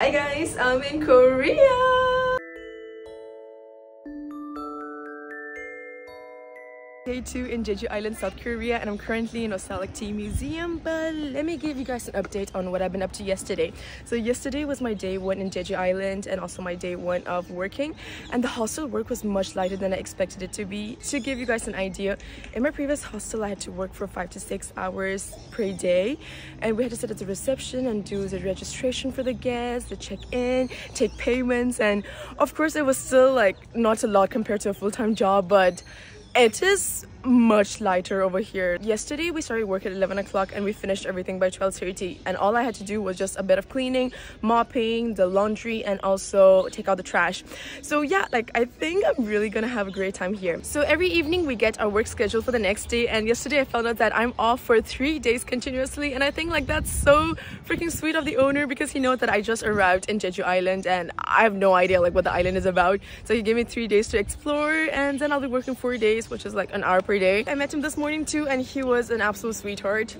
Hi guys, I'm in Korea! Day two in Jeju Island, South Korea and I'm currently in O'sulloc Tea Museum but let me give you guys an update on what I've been up to yesterday. So yesterday was my day one in Jeju Island and also my day one of working and the hostel work was much lighter than I expected it to be. To give you guys an idea, in my previous hostel I had to work for five to six hours per day and we had to sit at the reception and do the registration for the guests, the check-in, take payments and of course it was still like not a lot compared to a full-time job but it is much lighter over here. Yesterday we started work at 11 o'clock and we finished everything by 12.30 and all I had to do was just a bit of cleaning, mopping, the laundry and also take out the trash. So yeah, like I think I'm really gonna have a great time here. So every evening we get our work schedule for the next day and yesterday I found out that I'm off for three days continuously and I think like that's so freaking sweet of the owner because he knows that I just arrived in Jeju Island and I have no idea like what the island is about. So he gave me three days to explore and then I'll be working four days which is like an hour per day. I met him this morning too and he was an absolute sweetheart.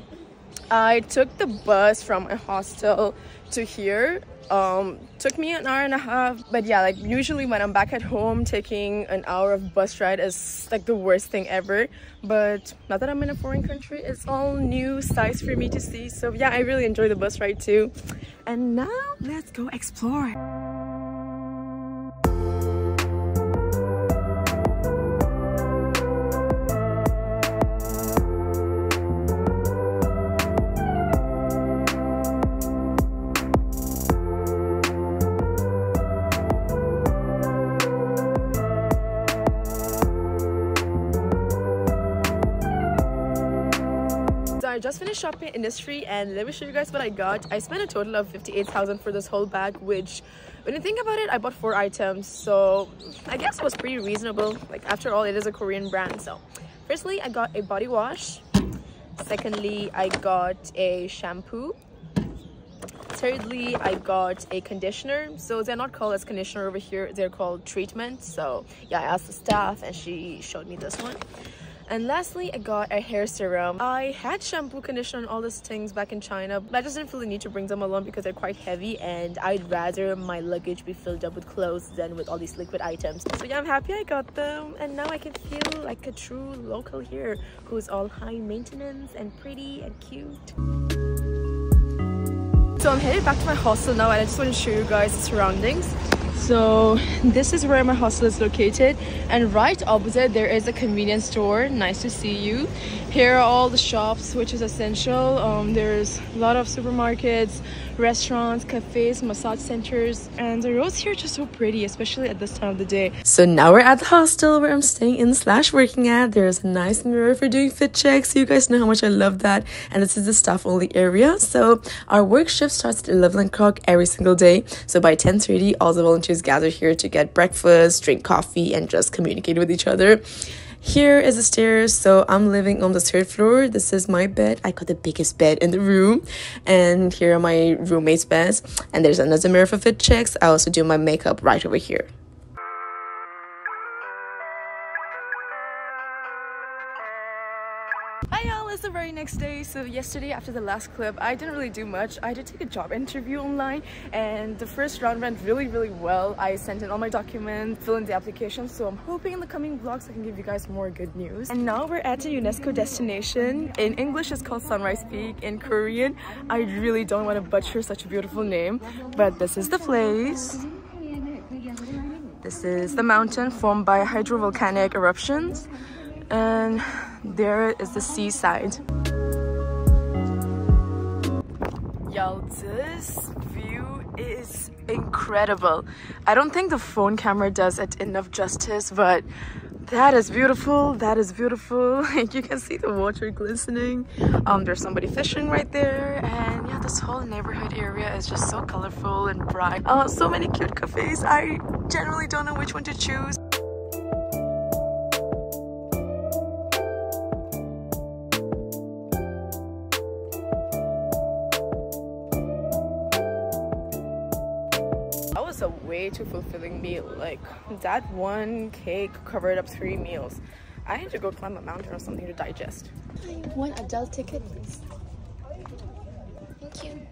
I took the bus from a hostel to here. Um took me an hour and a half but yeah like usually when i'm back at home taking an hour of bus ride is like the worst thing ever. But now that i'm in a foreign country it's all new sights for me to see. So yeah i really enjoy the bus ride too. And now let's go explore I just finished shopping in Innisfree and let me show you guys what I got. I spent a total of 58,000 for this whole bag which when you think about it I bought four items. So I guess it was pretty reasonable. Like after all it is a Korean brand. So firstly I got a body wash. Secondly I got a shampoo. Thirdly i got a conditioner. So they're not called as conditioner over here. They're called treatment. So yeah i asked the staff and she showed me this one and lastly, I got a hair serum. I had shampoo, conditioner, and all these things back in China, but I just didn't feel the need to bring them along because they're quite heavy and I'd rather my luggage be filled up with clothes than with all these liquid items. So yeah, I'm happy I got them and now I can feel like a true local here who's all high maintenance and pretty and cute. So I'm headed back to my hostel now and I just want to show you guys the surroundings so this is where my hostel is located and right opposite there is a convenience store. Nice to see you. Here are all the shops which is essential. Um, there's a lot of supermarkets restaurants cafes massage centers and the roads here are just so pretty especially at this time of the day. So now we're at the hostel where i'm staying in slash working at. There's a nice mirror for doing fit checks. You guys know how much i love that. And this is the staff only area. So our work shift starts at 11 o'clock every single day. So by 10 30 all the volunteers gather here to get breakfast, drink coffee, and just communicate with each other. Here is the stairs, so I'm living on the third floor. This is my bed. I got the biggest bed in the room, and here are my roommates' beds. And there's another mirror for fit checks. I also do my makeup right over here. Hi y'all, it's the very next day. So yesterday after the last clip, I didn't really do much. I did take a job interview online and the first round went really, really well. I sent in all my documents, filled in the application. So I'm hoping in the coming vlogs I can give you guys more good news. And now we're at a UNESCO destination. In English it's called Sunrise Peak. In Korean, I really don't want to butcher such a beautiful name, but this is the place. This is the mountain formed by hydrovolcanic eruptions and there is the seaside. Yo, this view is incredible. I don't think the phone camera does it enough justice, but that is beautiful. That is beautiful. you can see the water glistening. Um, there's somebody fishing right there, and yeah, this whole neighborhood area is just so colorful and bright. Uh, so many cute cafes. I generally don't know which one to choose. that's a way too fulfilling meal like that one cake covered up three meals i had to go climb a mountain or something to digest one adult ticket please thank you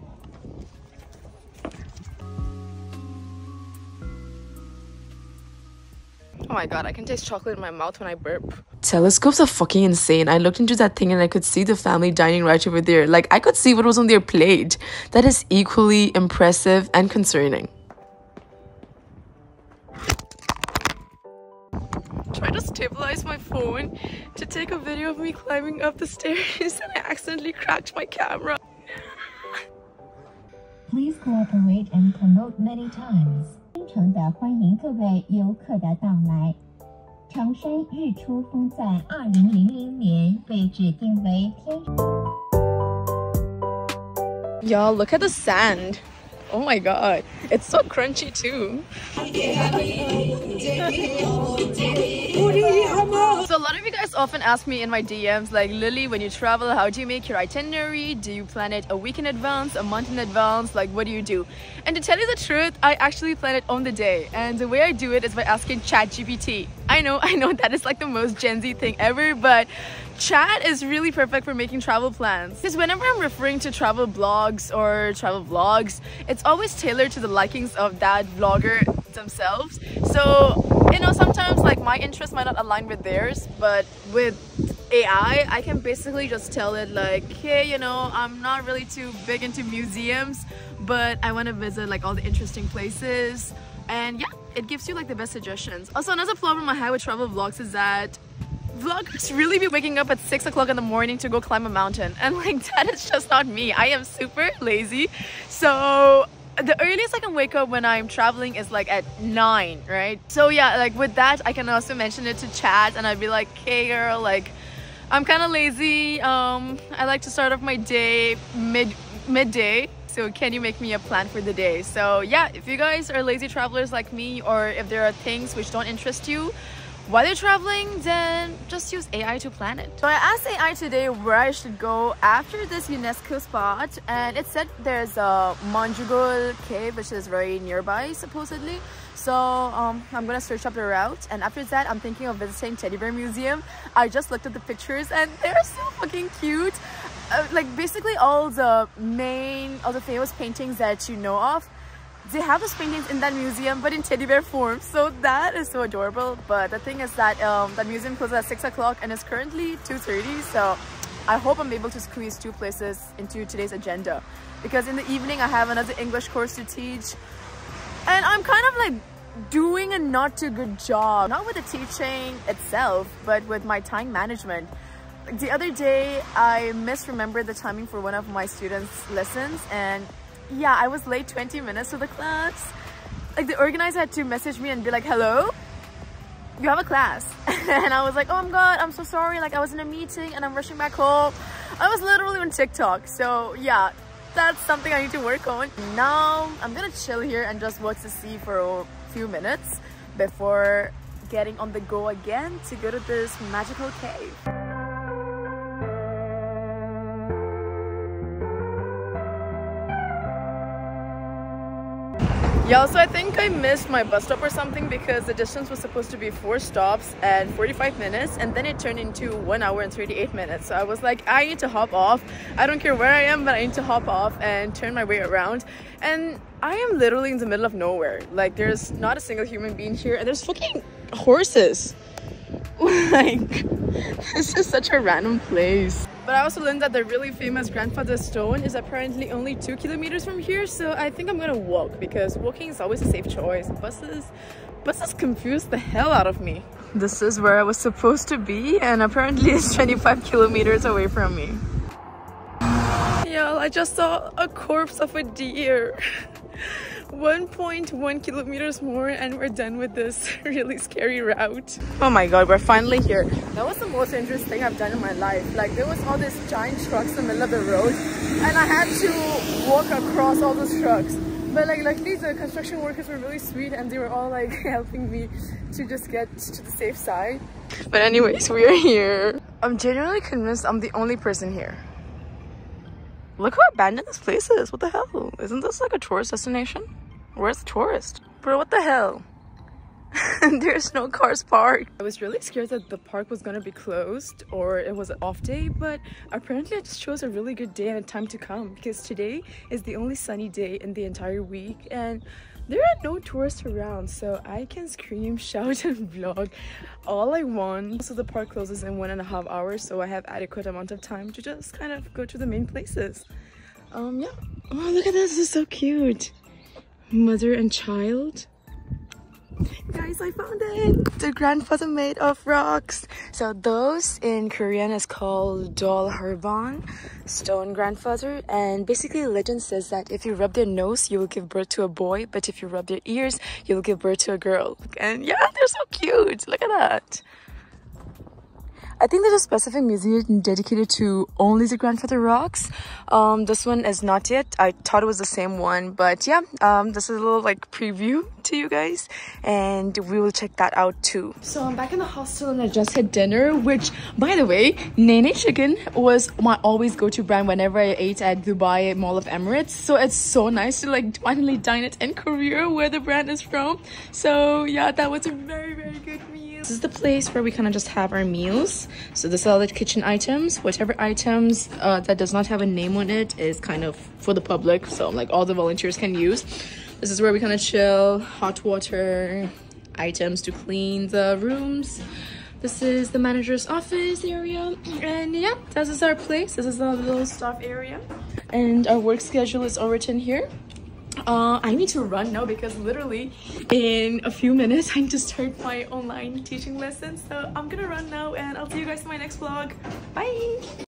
Oh my god, I can taste chocolate in my mouth when I burp. Telescopes are fucking insane. I looked into that thing and I could see the family dining right over there. Like, I could see what was on their plate. That is equally impressive and concerning. Try to stabilize my phone to take a video of me climbing up the stairs and I accidentally cracked my camera. Please cooperate and promote many times. 真诚的欢迎各位游客的到来。长山日出峰在二零零零年被指定为天。 Y'all, look at the sand. Oh my god, it's so crunchy too. often ask me in my DMs like Lilly when you travel how do you make your itinerary? Do you plan it a week in advance a month in advance? Like what do you do? And to tell you the truth I actually plan it on the day. And the way I do it is by asking ChatGPT I know I know that is like the most Gen Z thing ever but chat is really perfect for making travel plans. Because whenever I'm referring to travel blogs or travel vlogs it's always tailored to the likings of that vlogger themselves. So you know sometimes like my interests might not align with theirs but with AI I can basically just tell it like hey you know I'm not really too big into museums but I want to visit like all the interesting places. And yeah it gives you like the best suggestions. Also another problem I have with travel vlogs is that vloggers really be waking up at six o'clock in the morning to go climb a mountain. And like that is just not me. I am super lazy. So the earliest i can wake up when i'm traveling is like at nine right? So yeah like with that i can also mention it to Chad and i'd be like hey girl like i'm kind of lazy. Um i like to start off my day mid midday so can you make me a plan for the day so yeah if you guys are lazy travelers like me or if there are things which don't interest you while you're traveling, then just use AI to plan it. So I asked AI today where I should go after this UNESCO spot and it said there's a Manjanggul cave which is very nearby supposedly. So um, I'm gonna search up the route and after that I'm thinking of visiting Teddy Bear Museum. I just looked at the pictures and they're so fucking cute. Uh, like basically all the main, all the famous paintings that you know of they have those paintings in that museum but in teddy bear form. So that is so adorable. But the thing is that um that museum closes at six o'clock and it's currently 2:30. so i hope i'm able to squeeze two places into today's agenda. Because in the evening i have another english course to teach. And i'm kind of like doing a not too good job. Not with the teaching itself but with my time management the other day i misremembered the timing for one of my students lessons and yeah, I was late 20 minutes to the class. Like the organizer had to message me and be like, hello, you have a class. and I was like, oh my God, I'm so sorry. Like I was in a meeting and I'm rushing back home. I was literally on TikTok. So yeah, that's something I need to work on. Now I'm gonna chill here and just watch the sea for a few minutes before getting on the go again to go to this magical cave. Yeah, also I think I missed my bus stop or something because the distance was supposed to be four stops and 45 minutes and then it turned into one hour and 38 minutes. So I was like, I need to hop off. I don't care where I am, but I need to hop off and turn my way around. And I am literally in the middle of nowhere. Like there's not a single human being here and there's fucking horses. like, this is such a random place. But I also learned that the really famous grandfather stone is apparently only two kilometers from here. So I think I'm gonna walk because walking is always a safe choice. Buses, buses confuse the hell out of me. This is where I was supposed to be and apparently it's 25 kilometers away from me. Y'all, I just saw a corpse of a deer. 1.1 kilometers more and we're done with this really scary route. Oh my god, we're finally here. That was the most interesting thing I've done in my life. Like there was all these giant trucks in the middle of the road and I had to walk across all those trucks. But like luckily the construction workers were really sweet and they were all like helping me to just get to the safe side. But anyways, we are here. I'm genuinely convinced I'm the only person here. Look how abandoned this place is. What the hell? Isn't this like a tourist destination? Where's the tourist? Bro, what the hell? There's no cars parked. I was really scared that the park was gonna be closed or it was an off day, but apparently I just chose a really good day and a time to come because today is the only sunny day in the entire week and there are no tourists around so i can scream shout and vlog all i want. So the park closes in one and a half hours so i have adequate amount of time to just kind of go to the main places. Um yeah. Oh look at this, this is so cute. Mother and child guys i found it. The grandfather made of rocks. So those in korean is called dol hareubang stone grandfather. And basically legend says that if you rub their nose you will give birth to a boy. But if you rub their ears you will give birth to a girl. And yeah they're so cute. Look at that I think there's a specific museum dedicated to only the grandfather rocks. Um, this one is not yet. I thought it was the same one, but yeah, um, this is a little like preview to you guys and we will check that out too. So I'm back in the hostel and I just had dinner, which by the way, Nene Chicken was my always go-to brand whenever I ate at Dubai Mall of Emirates. So it's so nice to like finally dine it in Korea where the brand is from. So yeah, that was a very, very good meal. This is the place where we kind of just have our meals. So this is all the kitchen items. Whatever items uh, that does not have a name on it is kind of for the public. So like all the volunteers can use. This is where we kind of chill. Hot water, items to clean the rooms. This is the manager's office area. And yeah, this is our place. This is the little staff area. And our work schedule is all written here uh, I need to run now because literally in a few minutes I need to start my online teaching lesson. So I'm gonna run now and I'll see you guys in my next vlog. Bye!